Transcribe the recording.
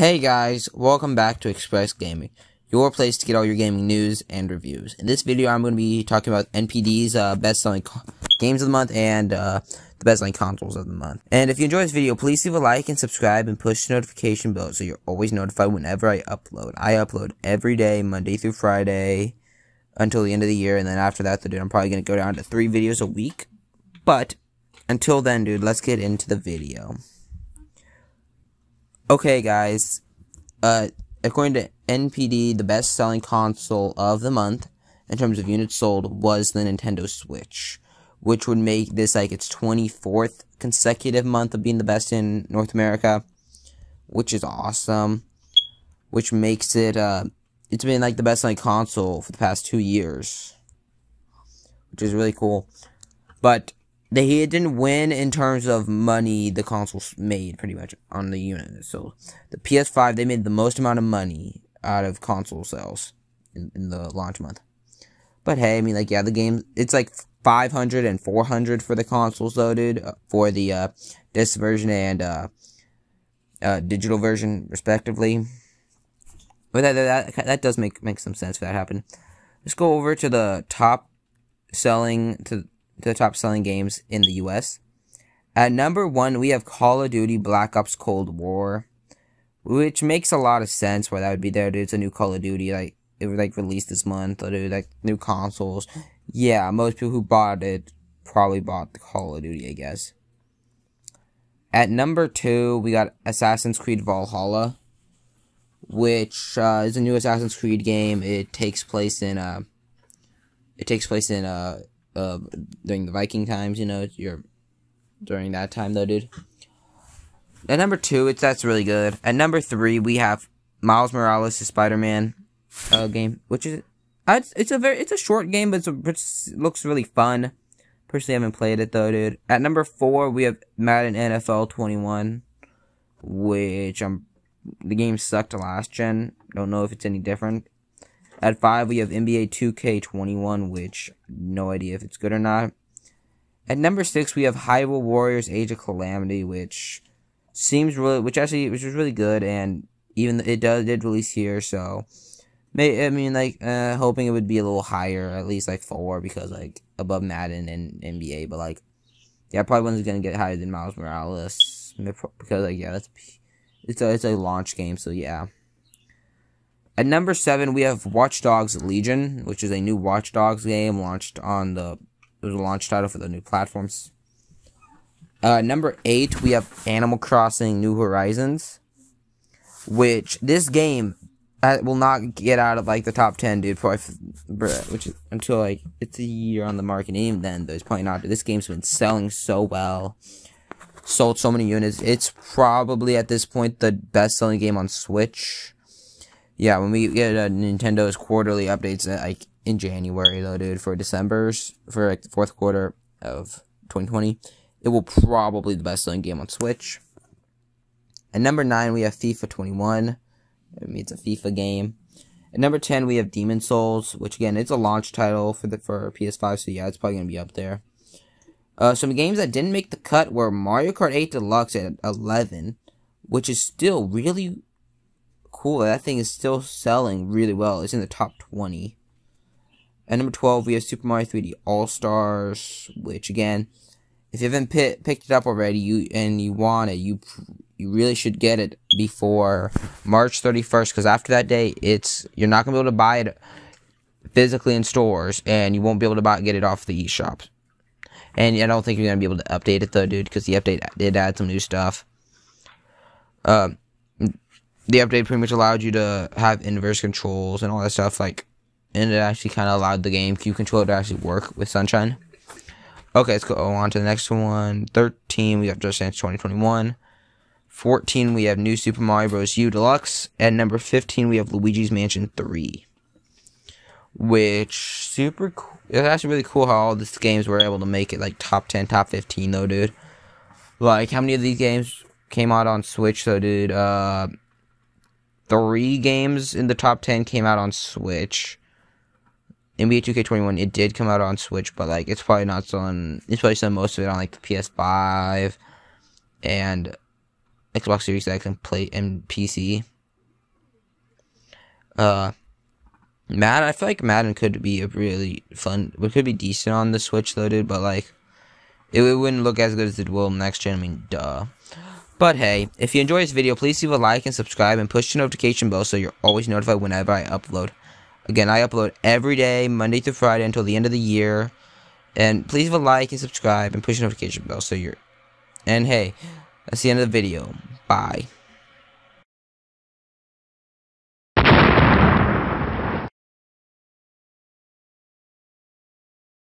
Hey guys, welcome back to Express Gaming, your place to get all your gaming news and reviews. In this video, I'm going to be talking about NPD's uh, best-selling games of the month and uh, the best-selling consoles of the month. And if you enjoy this video, please leave a like and subscribe and push the notification bell so you're always notified whenever I upload. I upload every day, Monday through Friday, until the end of the year, and then after that, dude, I'm probably going to go down to three videos a week. But until then, dude, let's get into the video. Okay, guys. Uh, according to NPD, the best-selling console of the month in terms of units sold was the Nintendo Switch, which would make this like its 24th consecutive month of being the best in North America, which is awesome. Which makes it uh, it's been like the best-selling console for the past two years, which is really cool. But they didn't win in terms of money the consoles made pretty much on the unit. So the PS5 they made the most amount of money out of console sales in, in the launch month. But hey, I mean like yeah, the game it's like 500 and 400 for the consoles though, dude, for the uh disc version and uh uh digital version respectively. But that that that does make make some sense for that happen. Let's go over to the top selling to the top selling games in the US. At number one, we have Call of Duty Black Ops Cold War, which makes a lot of sense why that would be there. Dude, it's a new Call of Duty, like it was like released this month, or dude, like new consoles. Yeah, most people who bought it probably bought the Call of Duty, I guess. At number two, we got Assassin's Creed Valhalla, which uh, is a new Assassin's Creed game. It takes place in uh, it takes place in uh, uh, during the Viking times, you know, you're during that time though, dude. At number two, it's that's really good. At number three, we have Miles Morales' Spider-Man uh, game, which is it's, it's a very it's a short game, but it looks really fun. Personally, I haven't played it though, dude. At number four, we have Madden NFL 21, which um the game sucked last gen. Don't know if it's any different. At 5, we have NBA 2K21, which no idea if it's good or not. At number 6, we have Hyrule Warriors Age of Calamity, which seems really, which actually, which was really good, and even it does, did release here, so, may, I mean, like, uh, hoping it would be a little higher, at least, like, 4, because, like, above Madden and NBA, but, like, yeah, probably one's gonna get higher than Miles Morales, because, like, yeah, that's, it's a, it's a launch game, so yeah. At number seven, we have Watch Dogs Legion, which is a new Watch Dogs game launched on the it was a launch title for the new platforms. Uh, number eight, we have Animal Crossing New Horizons, which this game uh, will not get out of like the top ten, dude. Probably, which is, until like it's a year on the market. Even then, though, it's probably not. This game's been selling so well, sold so many units. It's probably at this point the best selling game on Switch yeah, when we get uh, Nintendo's quarterly updates, uh, like in January though, dude, for December's for like the fourth quarter of 2020, it will probably the best selling game on Switch. At number nine, we have FIFA 21. I mean, it's a FIFA game. At number 10, we have Demon Souls, which again, it's a launch title for the for PS5, so yeah, it's probably gonna be up there. Uh, some games that didn't make the cut were Mario Kart 8 Deluxe at 11, which is still really cool. That thing is still selling really well. It's in the top 20. At number 12, we have Super Mario 3D All Stars, which again, if you haven't picked it up already, you and you want it, you you really should get it before March 31st, because after that day, it's you're not gonna be able to buy it physically in stores, and you won't be able to buy get it off the eShops. And I don't think you're gonna be able to update it though, dude, because the update did add some new stuff. Um, the update pretty much allowed you to have inverse controls and all that stuff. Like, and it actually kind of allowed the GameCube controller to actually work with Sunshine. Okay, let's go on to the next one. 13, we have Just Dance 2021. 14, we have New Super Mario Bros. U Deluxe. And number 15, we have Luigi's Mansion 3. Which, super cool. It's actually really cool how all these games were able to make it like top 10, top 15, though, dude. Like, how many of these games came out on Switch, though, dude? Uh, three games in the top 10 came out on Switch. NBA 2K21, it did come out on Switch, but like it's probably not selling. It's probably selling most of it on like the PS5 and Xbox Series X and play and PC. Uh, Madden. I feel like Madden could be a really fun. It could be decent on the Switch though, dude. But like, it, it wouldn't look as good as it will next gen. I mean, duh. But hey, if you enjoy this video, please leave a like and subscribe and push the notification bell so you're always notified whenever I upload. Again, I upload every day, Monday through Friday until the end of the year. And please leave a like and subscribe and push the notification bell so you're... And hey, that's the end of the video. Bye.